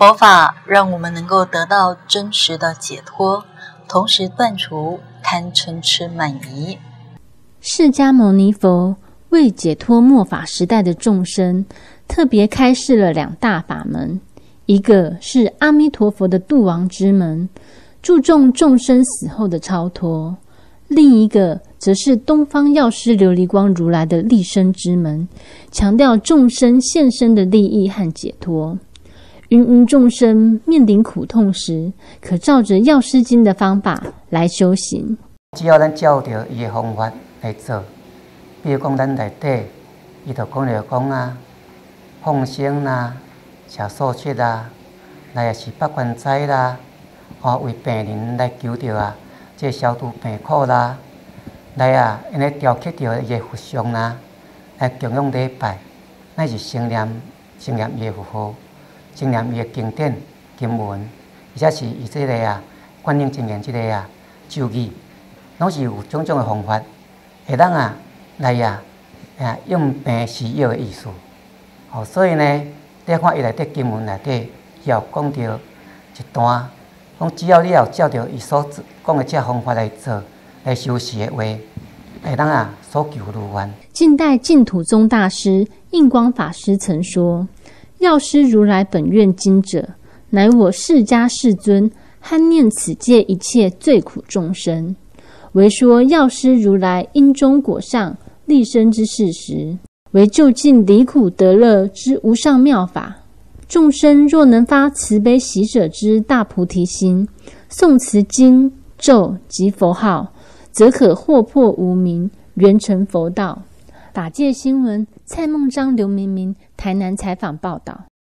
佛法让我们能够得到真实的解脱，同时断除贪嗔痴慢疑。释迦牟尼佛为解脱末法时代的众生，特别开示了两大法门，一个是阿弥陀佛的度亡之门，注重众生死后的超脱；另一个则是东方药师琉璃光如来的立身之门，强调众生现身的利益和解脱。芸芸众生面临苦痛时，可照着药师经的方法来修行。只要咱照着伊的方法来做，比如讲咱内底，伊就讲着讲啊，放生啦、吃素食啦，来也是八关斋啦，哦为病人来求着啊，即消除病苦啦，来啊，因咧调克着伊的佛像啦，来供养礼拜，那是生念、生念伊的佛号。精念伊的经典经文，而且是以这个啊，观音经言这个啊，咒语，拢是有种种的方法，会当啊来啊啊用病施药的意思。哦，所以呢，你看伊内底经文内底要讲到一段，讲只要你要照着伊所讲的这方法来做，来修持的话，会当啊所求如愿。近代净土宗大师印光法师曾说。药师如来本愿经者，乃我释迦世尊酣念此界一切罪苦众生，为说药师如来因中果上立身之事实，为就近离苦得乐之无上妙法。众生若能发慈悲喜舍之大菩提心，诵持经咒及佛号，则可获破无明，圆成佛道。法界新闻，蔡孟章、刘明明台南采访报道。